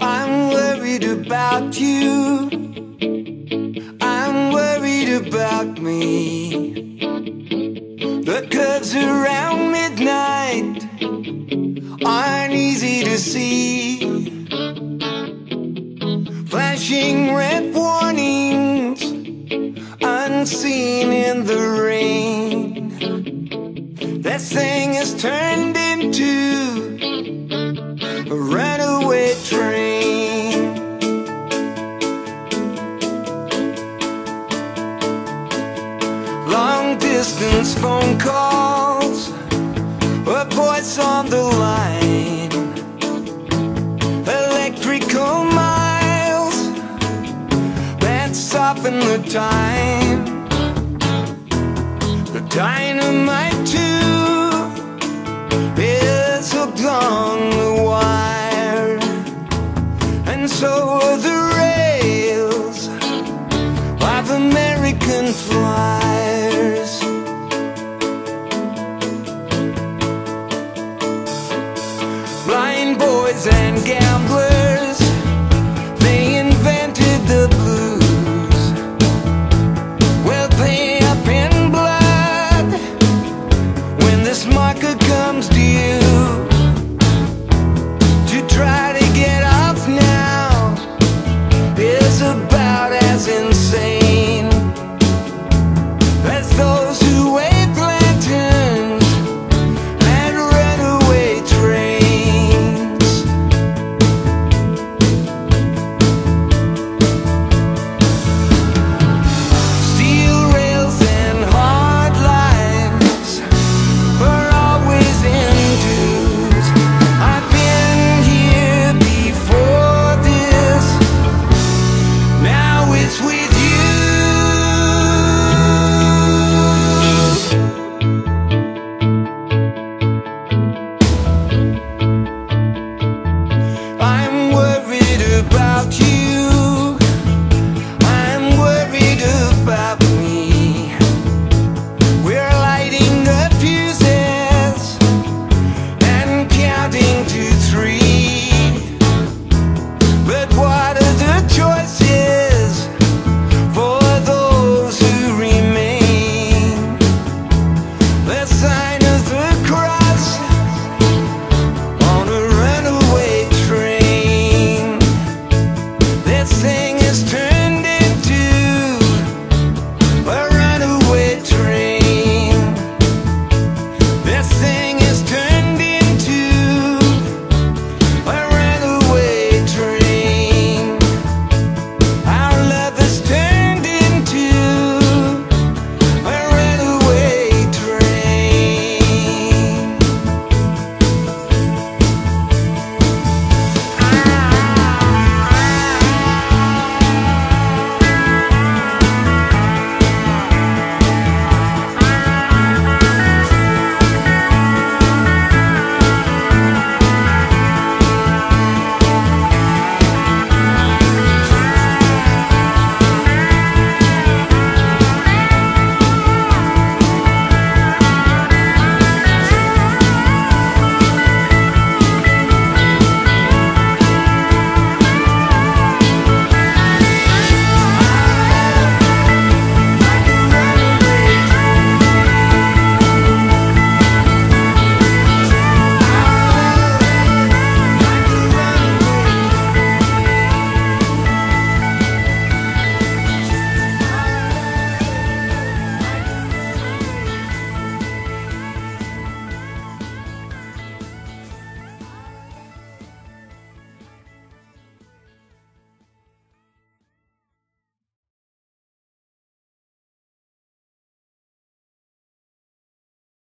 I'm worried about you. I'm worried about me. The curves around midnight aren't easy to see. Flashing red warnings, unseen in the Distance phone calls, a voice on the line. Electrical miles that soften the time. The dynamite too is hooked on the wire, and so are the boys